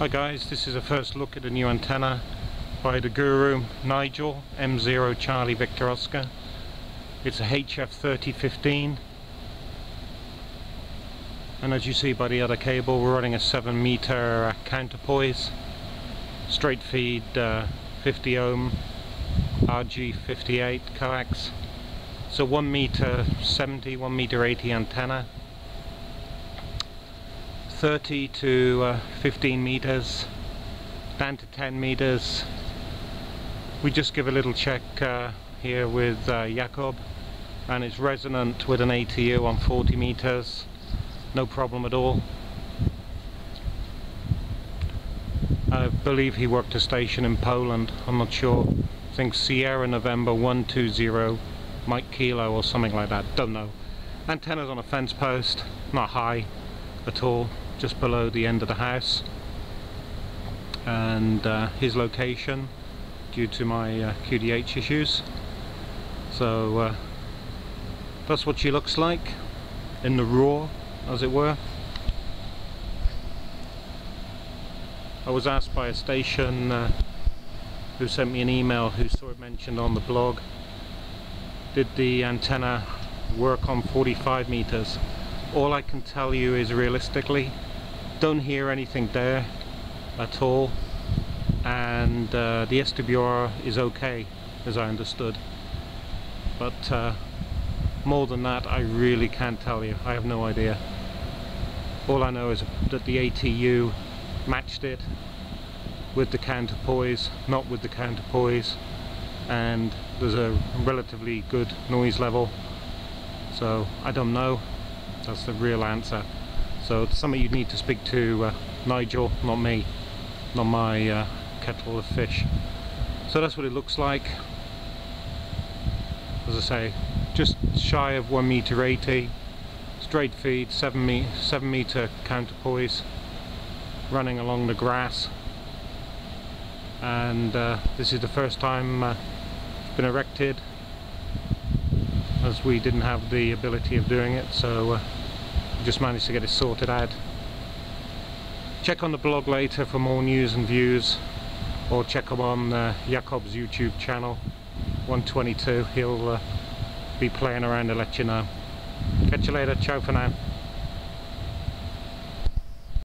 Hi guys, this is a first look at a new antenna by the Guru Nigel M0 Charlie Victor Oscar. It's a HF3015 and as you see by the other cable we're running a 7 meter uh, counterpoise. Straight feed uh, 50 ohm RG58 coax. So 1 meter 70, 1 meter 80 antenna 30 to uh, 15 meters down to 10 meters. We just give a little check uh, here with uh, Jakob and it's resonant with an ATU on 40 meters. No problem at all. I believe he worked a station in Poland. I'm not sure. I think Sierra November 120 Mike Kilo or something like that. Don't know. Antennas on a fence post not high at all just below the end of the house. And uh, his location due to my uh, QTH issues. So uh, that's what she looks like in the raw as it were. I was asked by a station uh, who sent me an email who saw it mentioned on the blog. Did the antenna work on 45 meters? All I can tell you is realistically don't hear anything there at all. And uh, the SWR is okay as I understood. But uh, more than that I really can't tell you. I have no idea. All I know is that the ATU matched it with the counterpoise not with the counterpoise and there's a relatively good noise level. So I don't know. That's the real answer so it's something you'd need to speak to uh, Nigel, not me, not my uh, kettle of fish. So that's what it looks like. As I say, just shy of 1 meter 80, straight feed, 7, me 7 meter counterpoise, running along the grass. And uh, this is the first time uh, it's been erected as we didn't have the ability of doing it so uh, just managed to get it sorted out. Check on the blog later for more news and views or check them on uh, Jakob's YouTube channel 122 he'll uh, be playing around to let you know. Catch you later. Ciao for now